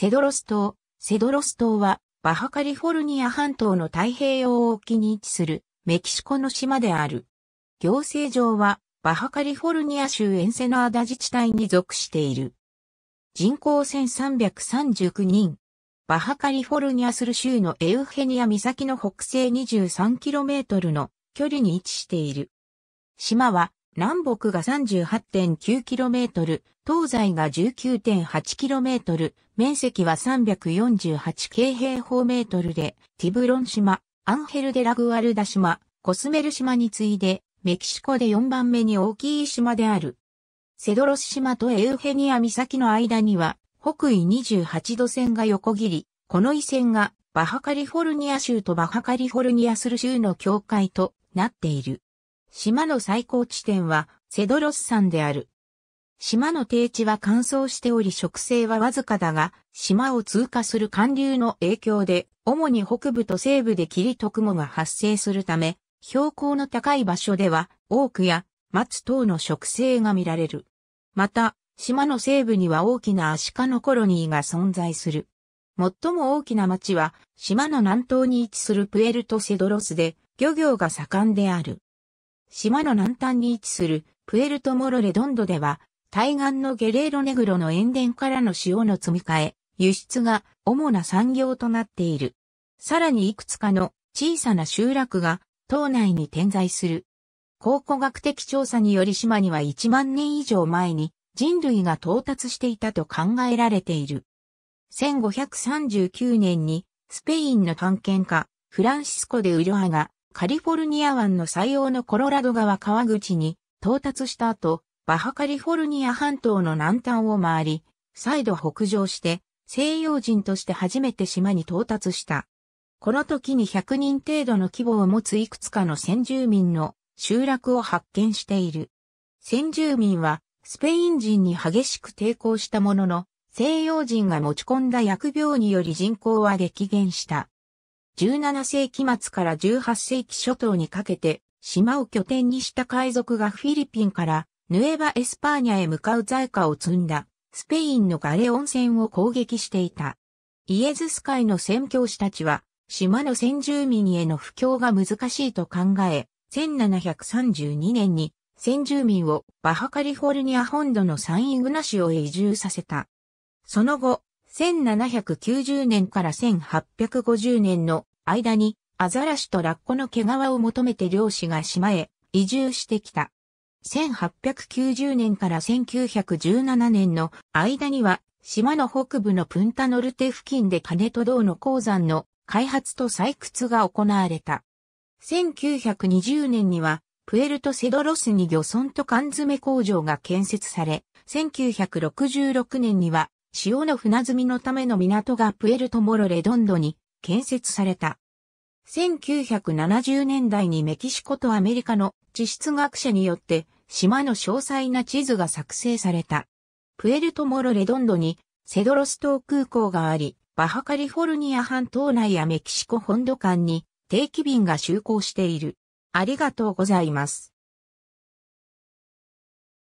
セドロス島。セドロス島は、バハカリフォルニア半島の太平洋沖に位置するメキシコの島である。行政上は、バハカリフォルニア州エンセナーダ自治体に属している。人口1339人。バハカリフォルニアスル州のエウヘニア岬の北西 23km の距離に位置している。島は南北が 38.9km、東西が 19.8km、面積は348京平方メートルで、ティブロン島、アンヘルデラグアルダ島、コスメル島に次いで、メキシコで4番目に大きい島である。セドロス島とエウヘニア岬の間には、北緯28度線が横切り、この緯線がバハカリフォルニア州とバハカリフォルニアスル州の境界となっている。島の最高地点はセドロス山である。島の低地は乾燥しており植生はわずかだが、島を通過する寒流の影響で、主に北部と西部で霧と雲が発生するため、標高の高い場所では、オークや松等の植生が見られる。また、島の西部には大きなアシカのコロニーが存在する。最も大きな町は、島の南東に位置するプエルトセドロスで、漁業が盛んである。島の南端に位置するプエルトモロレドンドでは、対岸のゲレーロネグロの塩田からの塩の積み替え、輸出が主な産業となっている。さらにいくつかの小さな集落が島内に点在する。考古学的調査により島には1万年以上前に人類が到達していたと考えられている。1539年にスペインの探検家フランシスコ・でウルアがカリフォルニア湾の最洋のコロラド川川口に到達した後、バハカリフォルニア半島の南端を回り、再度北上して、西洋人として初めて島に到達した。この時に100人程度の規模を持ついくつかの先住民の集落を発見している。先住民はスペイン人に激しく抵抗したものの、西洋人が持ち込んだ疫病により人口は激減した。17世紀末から18世紀初頭にかけて、島を拠点にした海賊がフィリピンからヌエバ・エスパーニャへ向かう財貨を積んだスペインのガレオン船を攻撃していた。イエズス海の宣教師たちは島の先住民への布教が難しいと考え、1732年に先住民をバハカリフォルニア本土のサンイグナシオへ移住させた。その後、1790年から1850年の間にアザラシとラッコの毛皮を求めて漁師が島へ移住してきた。1890年から1917年の間には、島の北部のプンタノルテ付近で金と銅の鉱山の開発と採掘が行われた。1920年には、プエルトセドロスに漁村と缶詰工場が建設され、1966年には、塩の船積みのための港がプエルトモロレドンドに建設された。1970年代にメキシコとアメリカの地質学者によって島の詳細な地図が作成された。プエルトモロレドンドにセドロス島空港があり、バハカリフォルニア半島内やメキシコ本土間に定期便が就航している。ありがとうございます。